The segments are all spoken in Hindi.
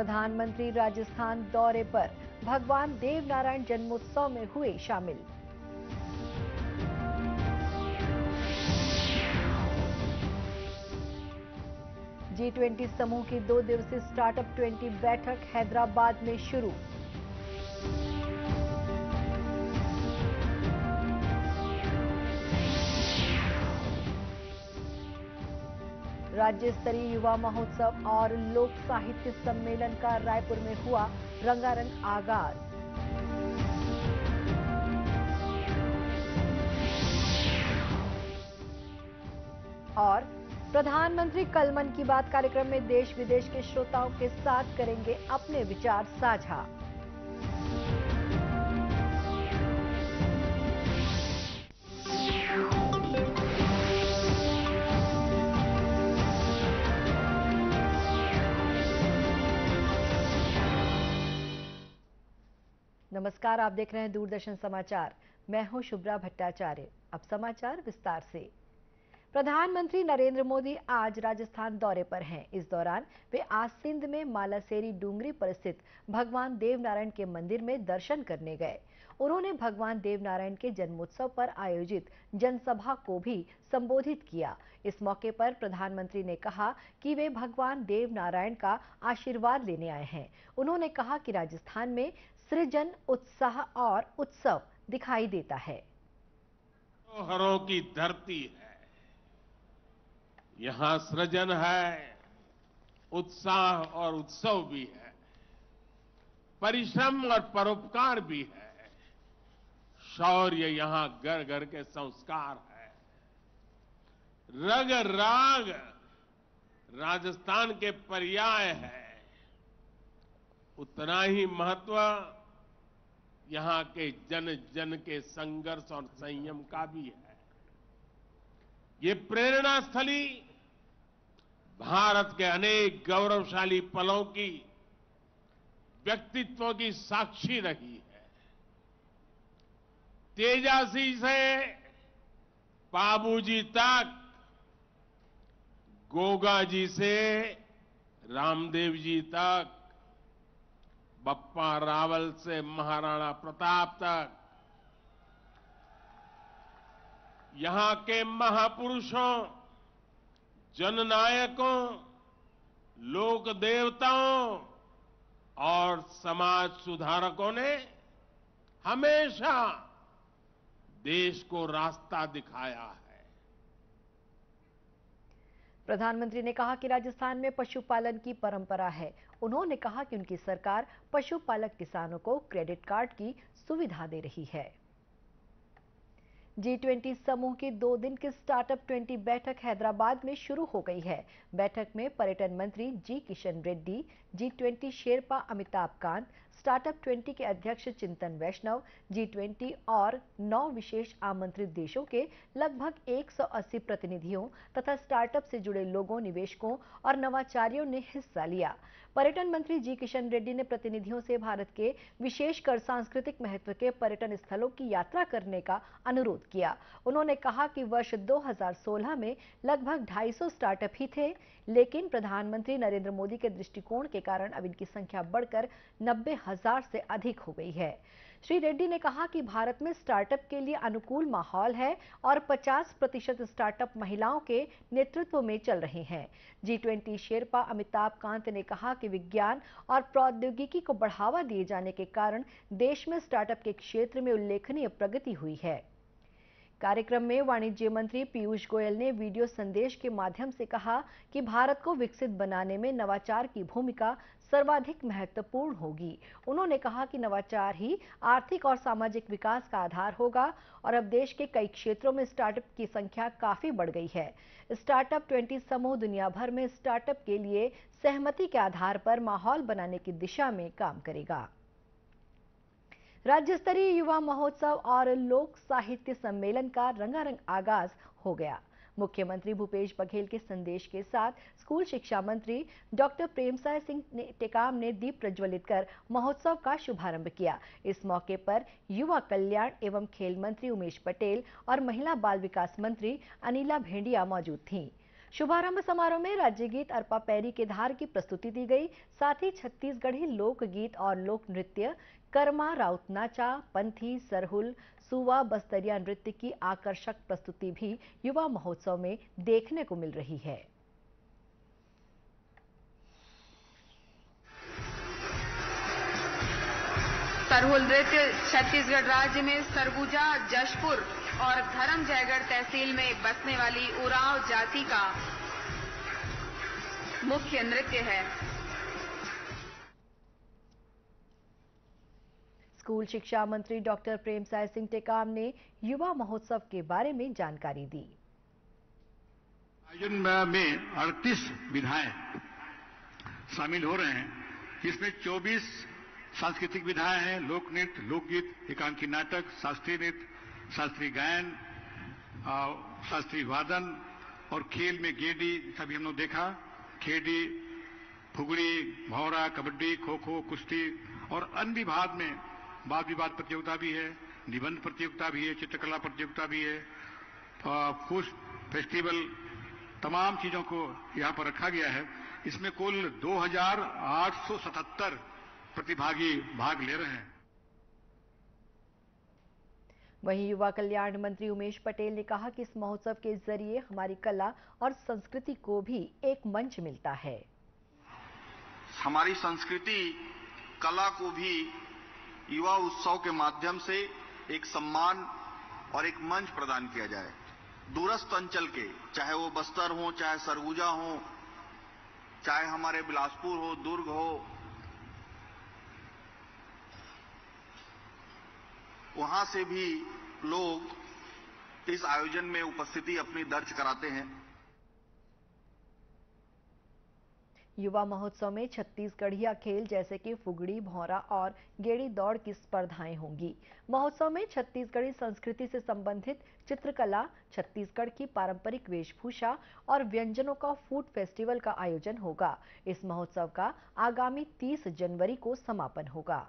प्रधानमंत्री राजस्थान दौरे पर भगवान देवनारायण जन्मोत्सव में हुए शामिल। जी ट्वेंटी समूह की दो दिवसीय स्टार्टअप ट्वेंटी बैठक हैदराबाद में शुरू। राज्य स्तरीय युवा महोत्सव और लोक साहित्य सम्मेलन का रायपुर में हुआ रंगारंग आगाज़। और प्रधानमंत्री कल मन की बात कार्यक्रम में देश विदेश के श्रोताओं के साथ करेंगे अपने विचार साझा। नमस्कार, आप देख रहे हैं दूरदर्शन समाचार। मैं हूँ शुभ्रा भट्टाचार्य। अब समाचार विस्तार से। प्रधानमंत्री नरेंद्र मोदी आज राजस्थान दौरे पर हैं। इस दौरान वे आज सिंध में मालासेरी डूंगरी पर स्थित भगवान देवनारायण के मंदिर में दर्शन करने गए। उन्होंने भगवान देवनारायण के जन्मोत्सव पर आयोजित जनसभा को भी संबोधित किया। इस मौके पर प्रधानमंत्री ने कहा कि वे भगवान देवनारायण का आशीर्वाद लेने आए हैं। उन्होंने कहा कि राजस्थान में सृजन, उत्साह और उत्सव दिखाई देता है। हरों की धरती है। यहाँ सृजन है, उत्साह और उत्सव भी है। परिश्रम और परोपकार भी है। शौर्य यहाँ घर घर के संस्कार है। रग राग राजस्थान के पर्याय है। उतना ही महत्व यहाँ के जन जन के संघर्ष और संयम का भी है। ये प्रेरणा स्थली भारत के अनेक गौरवशाली पलों की व्यक्तित्व की साक्षी रही है। तेजासी से बाबूजी तक गोगा जी से रामदेव जी तक, बप्पा रावल से महाराणा प्रताप तक। यहाँ के महापुरुषों, जननायकों, लोक देवताओं और समाज सुधारकों ने हमेशा देश को रास्ता दिखाया है। प्रधानमंत्री ने कहा कि राजस्थान में पशुपालन की परंपरा है। उन्होंने कहा कि उनकी सरकार पशुपालक किसानों को क्रेडिट कार्ड की सुविधा दे रही है। जी ट्वेंटी समूह की दो दिन की स्टार्टअप ट्वेंटी बैठक हैदराबाद में शुरू हो गई है। बैठक में पर्यटन मंत्री G Kishan Reddy G twenty sherpa Amitabh Kant startup twenty के अध्यक्ष चिंतन वैष्णव जी ट्वेंटी और नौ विशेष आमंत्रित देशों के लगभग 180 प्रतिनिधियों तथा स्टार्टअप से जुड़े लोगों, निवेशकों और नवाचारियों ने हिस्सा लिया। पर्यटन मंत्री जी किशन रेड्डी ने प्रतिनिधियों से भारत के विशेषकर सांस्कृतिक महत्व के पर्यटन स्थलों की यात्रा करने का अनुरोध किया। उन्होंने कहा कि वर्ष 2016 में लगभग 250 स्टार्टअप ही थे, लेकिन प्रधानमंत्री नरेंद्र मोदी के दृष्टिकोण के कारण अब इनकी संख्या बढ़कर नब्बे हज़ार से अधिक हो गई है। श्री रेड्डी ने कहा कि भारत में स्टार्टअप के लिए अनुकूल माहौल है और 50 प्रतिशत स्टार्टअप महिलाओं के नेतृत्व में चल रहे हैं। G twenty sherpa Amitabh Kant ने कहा कि विज्ञान और प्रौद्योगिकी को बढ़ावा दिए जाने के कारण देश में स्टार्टअप के क्षेत्र में उल्लेखनीय प्रगति हुई है। कार्यक्रम में वाणिज्य मंत्री पीयूष गोयल ने वीडियो संदेश के माध्यम से कहा कि भारत को विकसित बनाने में नवाचार की भूमिका सर्वाधिक महत्वपूर्ण होगी। उन्होंने कहा कि नवाचार ही आर्थिक और सामाजिक विकास का आधार होगा और अब देश के कई क्षेत्रों में स्टार्टअप की संख्या काफ़ी बढ़ गई है। स्टार्टअप 20 समूह दुनिया भर में स्टार्टअप के लिए सहमति के आधार पर माहौल बनाने की दिशा में काम करेगा। राज्य स्तरीय युवा महोत्सव और लोक साहित्य सम्मेलन का रंगारंग आगाज़ हो गया। मुख्यमंत्री भूपेश बघेल के संदेश के साथ स्कूल शिक्षा मंत्री डॉक्टर प्रेमसाय सिंह टेकाम ने दीप प्रज्वलित कर महोत्सव का शुभारंभ किया। इस मौके पर युवा कल्याण एवं खेल मंत्री उमेश पटेल और महिला बाल विकास मंत्री अनिला भेंडिया मौजूद थीं। शुभारंभ समारोह में राज्य गीत अरपा पैरी के धार की प्रस्तुति दी गई। साथ ही छत्तीसगढ़ी लोकगीत और लोक नृत्य, कर्मा, राउत नाचा, पंथी, सरहुल, सुवा, बस्तरिया नृत्य की आकर्षक प्रस्तुति भी युवा महोत्सव में देखने को मिल रही है। सरहुल नृत्य छत्तीसगढ़ राज्य में सरगुजा जशपुर और धर्म जयगढ़ तहसील में बसने वाली उराव जाति का मुख्य नृत्य है। स्कूल शिक्षा मंत्री डॉक्टर प्रेमसाय सिंह टेकाम ने युवा महोत्सव के बारे में जानकारी दी। आयोजन में अड़तीस विधाएँ शामिल हो रहे हैं जिसमें 24 सांस्कृतिक विधाएँ हैं लोक नृत्य लोकगीत एकांकी नाटक शास्त्रीय नृत्य शास्त्रीय गायन शास्त्रीय वादन और खेल में गेडी सभी हम लोग देखा खेडी फुगड़ी भौरा कबड्डी खो खो कुश्ती और अन्य विभाग में वाद विवाद प्रतियोगिता भी है निबंध प्रतियोगिता भी है चित्रकला प्रतियोगिता भी है फूस फेस्टिवल तमाम चीज़ों को यहाँ पर रखा गया है। इसमें कुल 2,877 प्रतिभागी भाग ले रहे हैं। वहीं युवा कल्याण मंत्री उमेश पटेल ने कहा कि इस महोत्सव के ज़रिए हमारी कला और संस्कृति को भी एक मंच मिलता है। हमारी संस्कृति कला को भी युवा उत्सव के माध्यम से एक सम्मान और एक मंच प्रदान किया जाए। दूरस्थ अंचल के चाहे वो बस्तर हो चाहे सरगुजा हो चाहे हमारे बिलासपुर हो दुर्ग हो वहाँ से भी लोग इस आयोजन में उपस्थिति अपनी दर्ज कराते हैं। युवा महोत्सव में छत्तीसगढ़िया खेल जैसे कि फुगड़ी, भौरा और गेड़ी दौड़ की स्पर्धाएँ होंगी। महोत्सव में छत्तीसगढ़ी संस्कृति से संबंधित चित्रकला, छत्तीसगढ़ की पारंपरिक वेशभूषा और व्यंजनों का फ़ूड फेस्टिवल का आयोजन होगा। इस महोत्सव का आगामी 30 जनवरी को समापन होगा।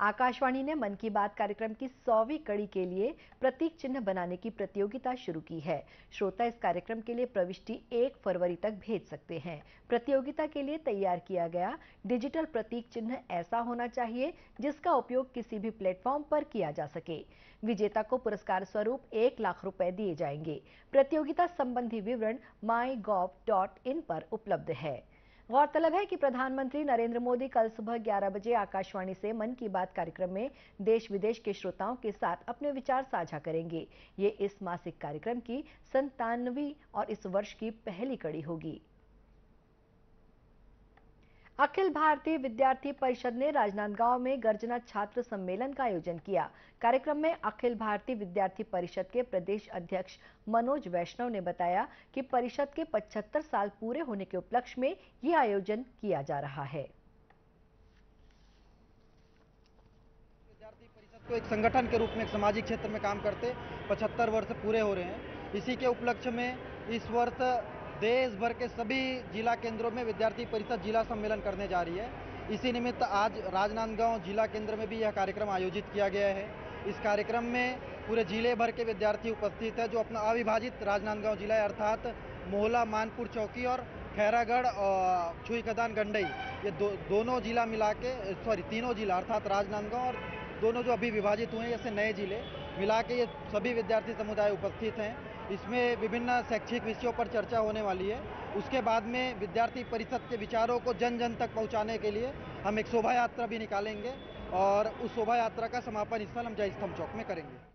आकाशवाणी ने मन की बात कार्यक्रम की सौवीं कड़ी के लिए प्रतीक चिन्ह बनाने की प्रतियोगिता शुरू की है। श्रोता इस कार्यक्रम के लिए प्रविष्टि एक फरवरी तक भेज सकते हैं। प्रतियोगिता के लिए तैयार किया गया डिजिटल प्रतीक चिन्ह ऐसा होना चाहिए, जिसका उपयोग किसी भी प्लेटफॉर्म पर किया जा सके। विजेता को पुरस्कार स्वरूप एक लाख रुपए दिए जाएँगे। प्रतियोगिता संबंधी विवरण माई पर उपलब्ध है। गौरतलब है कि प्रधानमंत्री नरेंद्र मोदी कल सुबह 11 बजे आकाशवाणी से मन की बात कार्यक्रम में देश विदेश के श्रोताओं के साथ अपने विचार साझा करेंगे। ये इस मासिक कार्यक्रम की संतानवी और इस वर्ष की पहली कड़ी होगी। अखिल भारतीय विद्यार्थी परिषद ने राजनांदगांव में गर्जना छात्र सम्मेलन का आयोजन किया। कार्यक्रम में अखिल भारतीय विद्यार्थी परिषद के प्रदेश अध्यक्ष मनोज वैष्णव ने बताया कि परिषद के 75 साल पूरे होने के उपलक्ष्य में ये आयोजन किया जा रहा है। विद्यार्थी परिषद को एक संगठन के रूप में सामाजिक क्षेत्र में काम करते 75 वर्ष पूरे हो रहे हैं। इसी के उपलक्ष्य में इस वर्ष देश भर के सभी जिला केंद्रों में विद्यार्थी परिषद जिला सम्मेलन करने जा रही है। इसी निमित्त आज राजनांदगांव जिला केंद्र में भी यह कार्यक्रम आयोजित किया गया है। इस कार्यक्रम में पूरे ज़िले भर के विद्यार्थी उपस्थित है जो अपना अविभाजित राजनांदगांव जिला है अर्थात मोहला मानपुर चौकी और खैरागढ़ और छुई खदान गंडई। ये दो, दोनों जिला मिला के सॉरी तीनों जिला अर्थात राजनांदगांव और दोनों जो अभी विभाजित हुए हैं जैसे नए ज़िले मिला के ये सभी विद्यार्थी समुदाय उपस्थित हैं। इसमें विभिन्न शैक्षिक विषयों पर चर्चा होने वाली है। उसके बाद में विद्यार्थी परिषद के विचारों को जन जन तक पहुँचाने के लिए हम एक शोभा यात्रा भी निकालेंगे और उस शोभा यात्रा का समापन स्थल हम जय स्तंभ चौक में करेंगे।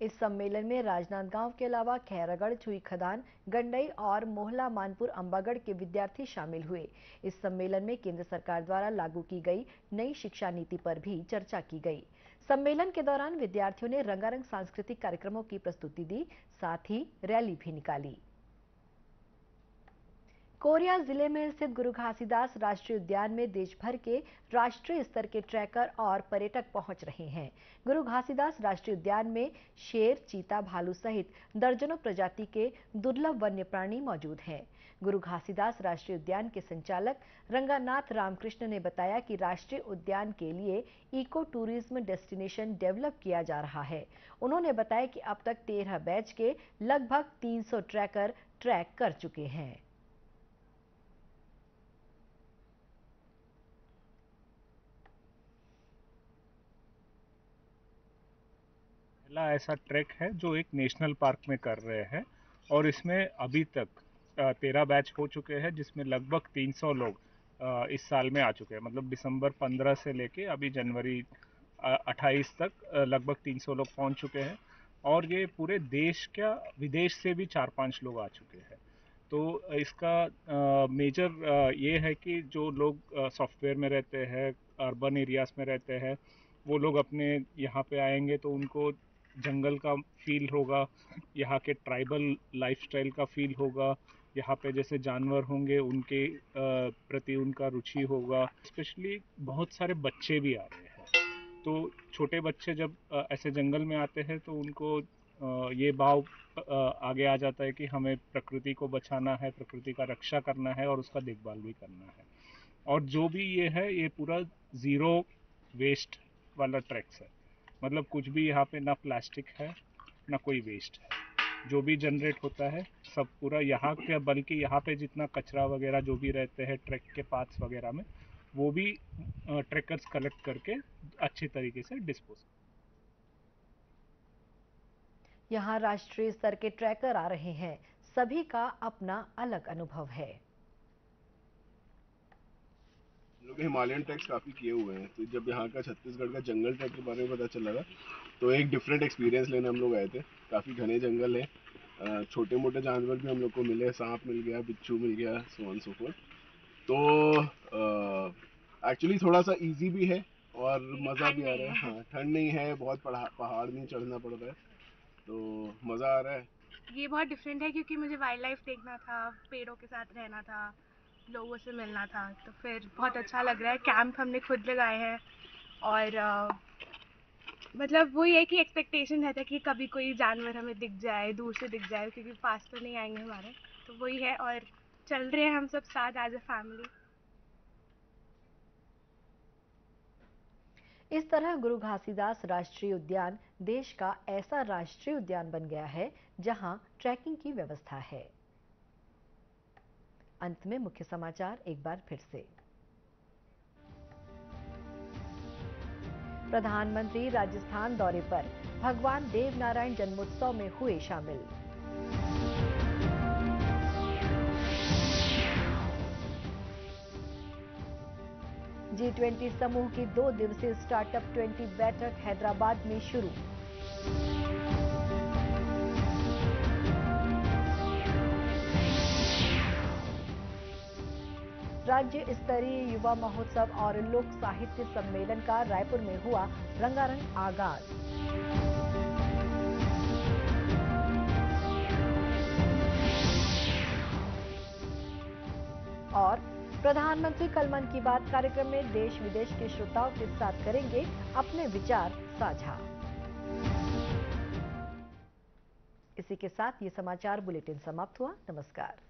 इस सम्मेलन में राजनांदगांव के अलावा खैरागढ़ छुई खदान गंडई और मोहला, मानपुर, अंबागढ़ के विद्यार्थी शामिल हुए। इस सम्मेलन में केंद्र सरकार द्वारा लागू की गई नई शिक्षा नीति पर भी चर्चा की गई। सम्मेलन के दौरान विद्यार्थियों ने रंगारंग सांस्कृतिक कार्यक्रमों की प्रस्तुति दी, साथ ही रैली भी निकाली। कोरिया ज़िले में स्थित गुरु घासीदास राष्ट्रीय उद्यान में देश भर के राष्ट्रीय स्तर के ट्रैकर और पर्यटक पहुँच रहे हैं। गुरु घासीदास राष्ट्रीय उद्यान में शेर, चीता, भालू सहित दर्जनों प्रजाति के दुर्लभ वन्य प्राणी मौजूद हैं। गुरु घासीदास राष्ट्रीय उद्यान के संचालक रंगानाथ रामकृष्ण ने बताया कि राष्ट्रीय उद्यान के लिए इको टूरिज़्म डेस्टिनेशन डेवलप किया जा रहा है। उन्होंने बताया कि अब तक तेरह बैच के लगभग 300 ट्रैकर ट्रैक कर चुके हैं। पहला ऐसा ट्रैक है जो एक नेशनल पार्क में कर रहे हैं और इसमें अभी तक तेरह बैच हो चुके हैं, जिसमें लगभग 300 लोग इस साल में आ चुके हैं। मतलब दिसंबर 15 से लेके अभी जनवरी 28 तक लगभग 300 लोग पहुँच चुके हैं और ये पूरे देश का विदेश से भी चार पाँच लोग आ चुके हैं। तो इसका मेजर ये है कि जो लोग सॉफ्टवेयर में रहते हैं, अर्बन एरियाज़ में रहते हैं, वो लोग अपने यहाँ पे आएँगे तो उनको जंगल का फील होगा, यहाँ के ट्राइबल लाइफस्टाइल का फील होगा, यहाँ पे जैसे जानवर होंगे, उनके प्रति उनका रुचि होगा स्पेशली बहुत सारे बच्चे भी आ रहे हैं। तो छोटे बच्चे जब ऐसे जंगल में आते हैं तो उनको ये भाव आगे आ जाता है कि हमें प्रकृति को बचाना है, प्रकृति का रक्षा करना है और उसका देखभाल भी करना है। और जो भी ये है, ये पूरा ज़ीरो वेस्ट वाला ट्रैक्स है। मतलब कुछ भी यहाँ पे ना प्लास्टिक है, ना कोई वेस्ट है। जो भी जनरेट होता है, सब पूरा यहाँ के, बल्कि यहाँ पे जितना कचरा वगैरह जो भी रहते हैं ट्रैक के पाथ्स वगैरह में, वो भी ट्रैकर्स कलेक्ट करके अच्छे तरीके से डिस्पोज यहाँ राष्ट्रीय स्तर के ट्रैकर आ रहे हैं। सभी का अपना अलग अनुभव है। लोग हिमालयन ट्रैक्स काफ़ी किए हुए हैं। तो जब यहाँ का छत्तीसगढ़ का जंगल ट्रैक के बारे में पता चला था तो एक डिफरेंट एक्सपीरियंस लेने हम लोग आए थे। काफ़ी घने जंगल है। छोटे मोटे जानवर भी हम लोग को मिले सांप मिल गया बिच्छू मिल गया सो ऑन सो फोर्थ तो एक्चुअली थोड़ा सा ईजी भी है और मज़ा भी आ रहा है। हाँ। ठंड नहीं है बहुत पहाड़ नहीं चढ़ना पड़ रहा है। तो मज़ा आ रहा है। ये बहुत डिफरेंट है क्योंकि मुझे वाइल्ड लाइफ देखना था पेड़ों के साथ रहना था। लोगों से मिलना था तो फिर बहुत अच्छा लग रहा है। कैंप हमने खुद लगाए हैं और मतलब वही है कि एक्सपेक्टेशन रहता है कि कभी कोई जानवर हमें दिख जाए, दूर से दिख जाए, क्योंकि पास तो नहीं आएँगे हमारे। तो वही है और चल रहे हैं हम सब साथ एज अ फैमिली इस तरह गुरु घासीदास राष्ट्रीय उद्यान देश का ऐसा राष्ट्रीय उद्यान बन गया है, जहाँ ट्रैकिंग की व्यवस्था है। अंत में मुख्य समाचार एक बार फिर से। प्रधानमंत्री राजस्थान दौरे पर, भगवान देवनारायण जन्मोत्सव में हुए शामिल। जी ट्वेंटी समूह की दो दिवसीय स्टार्टअप ट्वेंटी बैठक हैदराबाद में शुरू। राज्य स्तरीय युवा महोत्सव और लोक साहित्य सम्मेलन का रायपुर में हुआ रंगारंग आगाज़। और प्रधानमंत्री कल मन की बात कार्यक्रम में देश विदेश के श्रोताओं के साथ करेंगे अपने विचार साझा। इसी के साथ ये समाचार बुलेटिन समाप्त हुआ। नमस्कार।